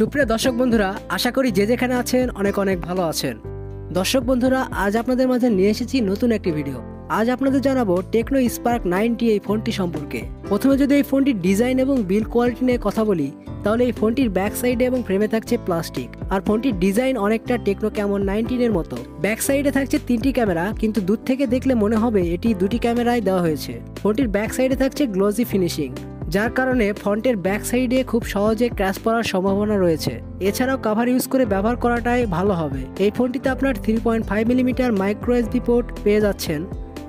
সুপ্রিয় দর্শক বন্ধুরা, আশা করি যে যেখানে আছেন অনেক অনেক ভালো আছেন। দর্শক বন্ধুরা, আজ আপনাদের মাঝে নিয়ে এসেছি নতুন একটি ভিডিও। আজ আপনাদের জানাব টেকনো স্পার্ক নাইনটি এই ফোনটি সম্পর্কে। প্রথমে যদি এই ফোনটির ডিজাইন এবং বিল কোয়ালিটি নিয়ে কথা বলি, তাহলে এই ফোনটির ব্যাক সাইডে এবং ফ্রেমে থাকছে প্লাস্টিক। আর ফোনটির ডিজাইন অনেকটা টেকনো ক্যামন নাইনটিনের মতো। ব্যাক সাইডে থাকছে তিনটি ক্যামেরা, কিন্তু দূর থেকে দেখলে মনে হবে এটি দুটি ক্যামেরায় দেওয়া হয়েছে। ফোনটির ব্যাক সাইডে থাকছে গ্লোজি ফিনিশিং। যার কারণে ফন্টের ব্যাক সাইডে খুব সহজে ক্র্যাশ পড়ার সম্ভাবনা রয়েছে। এছাড়াও কাভার ইউজ করে ব্যবহার করাটাই ভালো হবে। এই ফোনটিতে আপনার three point five millimetre micro SD port পেয়ে যাচ্ছেন।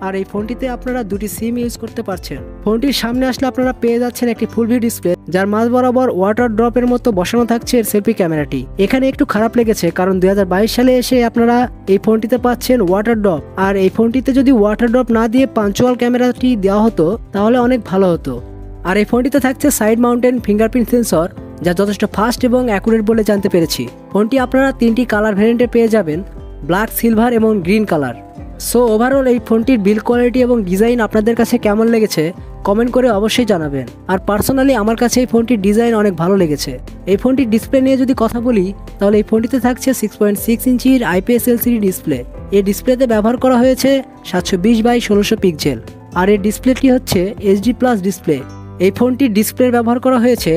আর এই ফোনটিতে আপনারা দুটি সিম ইউজ করতে পারছেন। ফোনটির সামনে আসলে আপনারা পেয়ে যাচ্ছেন একটি ফুল ভিউ ডিসপ্লে যার মাঝ বরাবর ওয়াটার ড্রপের মতো বসানো থাকছে এর সেলফি ক্যামেরাটি এখানে একটু খারাপ লেগেছে, কারণ দুই হাজার বাইশ সালে এসে আপনারা এই ফোনটিতে পাচ্ছেন ওয়াটার ড্রপ আর এই ফোনটিতে যদি ওয়াটার ড্রপ না দিয়ে পাঞ্চুয়াল ক্যামেরাটি দেওয়া হতো, তাহলে অনেক ভালো হতো। আর এই ফোনটিতে থাকছে সাইড মাউন্টেন ফিঙ্গারপ্রিন্ট সেন্সর, যা যথেষ্ট ফাস্ট এবং অ্যাকুরেট বলে জানতে পেরেছি। ফোনটি আপনারা তিনটি কালার ভ্যারিয়েন্টে পেয়ে যাবেন, ব্ল্যাক, সিলভার এবং গ্রিন কালার। সো ওভারঅল এই ফোনটির বিল কোয়ালিটি এবং ডিজাইন আপনাদের কাছে কেমন লেগেছে কমেন্ট করে অবশ্যই জানাবেন। আর পার্সোনালি আমার কাছে এই ফোনটির ডিজাইন অনেক ভালো লেগেছে। এই ফোনটির ডিসপ্লে নিয়ে যদি কথা বলি, তাহলে এই ফোনটিতে থাকছে সিক্স পয়েন্ট সিক্স ইঞ্চির আইপিএস এলসিডি ডিসপ্লে এই ডিসপ্লেতে ব্যবহার করা হয়েছে সাতশো বিশ বাই ষোলোশো পিক্সেল আর এই ডিসপ্লেটি হচ্ছে এইচডি প্লাস ডিসপ্লে এই ফোনটির ডিসপ্লে ব্যবহার করা হয়েছে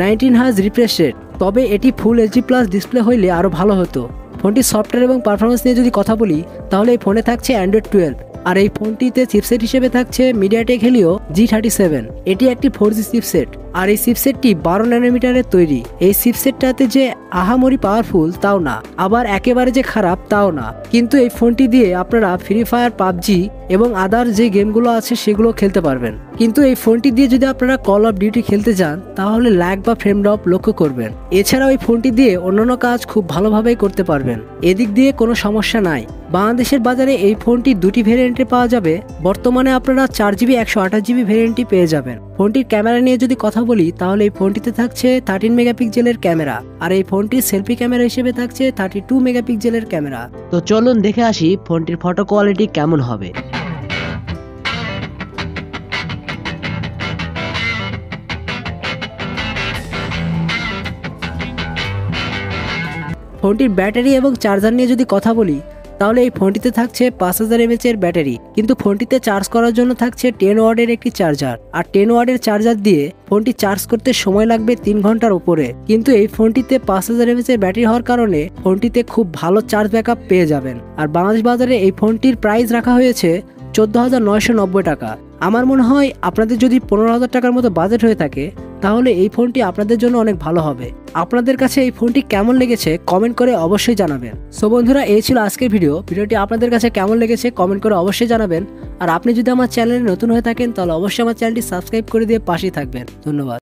নাইনটিন হাজ রিফ্রেশ রেট। তবে এটি ফুল এইচডি প্লাস ডিসপ্লে হইলে আরও ভালো হতো। ফোনটির সফটওয়্যার এবং পারফরমেন্স নিয়ে যদি কথা বলি, তাহলে এই ফোনে থাকছে অ্যান্ড্রয়েড টুয়েলভ আর এই ফোনটিতে চিপসেট হিসেবে থাকছে MediaTek Helio G thirty seven এটি একটি ফোর জি চিপসেট, আর এই চিপসেটটি বারো ন্যানোমিটারের তৈরি। এই চিপসেটটাতে যে আহামরি পাওয়ারফুল তাও না, আবার একেবারে যে খারাপ তাও না। কিন্তু এই ফোনটি দিয়ে আপনারা ফ্রি ফায়ার পাবজি এবং আদার যে গেমগুলো আছে সেগুলো খেলতে পারবেন। কিন্তু এই ফোনটি দিয়ে যদি আপনারা কল অফ ডিউটি খেলতে যান, তাহলে ল্যাগ বা ফ্রেম ড্রপ লক্ষ্য করবেন। এছাড়াও এই ফোনটি দিয়ে অন্যান্য কাজ খুব ভালোভাবেই করতে পারবেন। এদিক দিয়ে কোনো সমস্যা নাই। বাংলাদেশের বাজারে এই ফোনটি দুটি ভেরিয়েন্টে পাওয়া যাবে, বর্তমানে আপনারা চার জিবি, একশো আঠাশ জিবি ভেরিয়েন্টটি পেয়ে যাবেন। ফোনটির ক্যামেরা নিয়ে যদি কথা বলি, তাহলে এই ফোনটিতে থাকছে থার্টিন মেগাপিক্সেলের ক্যামেরা, আর এই ফোনটির সেলফি ক্যামেরা হিসেবে থাকছে থার্টি টু মেগাপিক্সেলের ক্যামেরা। তো চলুন দেখে আসি ফোনটির ফটো কোয়ালিটি কেমন হবে। ফোনটির ব্যাটারি এবং চার্জার নিয়ে যদি কথা বলি তাহলে এই ফোনটিতে থাকছে পাঁচ হাজার এমএচ এর ব্যাটারি। কিন্তু ফোনটিতে চার্জ করার জন্য থাকছে টেন ওয়ার্ডের একটি চার্জার। আর টেন ওয়ার্ডের চার্জার দিয়ে ফোনটি চার্জ করতে সময় লাগবে তিন ঘণ্টার উপরে। কিন্তু এই ফোনটিতে পাঁচ হাজার এমএচ এর ব্যাটারি হওয়ার কারণে ফোনটিতে খুব ভালো চার্জ ব্যাকআপ পেয়ে যাবেন। আর বাংলাদেশ বাজারে এই ফোনটির প্রাইস রাখা হয়েছে চোদ্দ হাজার নয়শো নব্বই টাকা। আমার মনে হয় আপনাদের যদি পনেরো হাজার টাকার মতো বাজেট হয়ে থাকে, তাহলে এই ফোনটি আপনাদের জন্য অনেক ভালো হবে। আপনাদের কাছে এই ফোনটি কেমন লেগেছে কমেন্ট করে অবশ্যই জানাবেন। সো বন্ধুরা, এই ছিল আজকের ভিডিও ভিডিওটি আপনাদের কাছে কেমন লেগেছে কমেন্ট করে অবশ্যই জানাবেন। আর আপনি যদি আমার চ্যানেলে নতুন হয়ে থাকেন, তাহলে অবশ্যই আমার চ্যানেলটি সাবস্ক্রাইব করে দিয়ে পাশেই থাকবেন। ধন্যবাদ।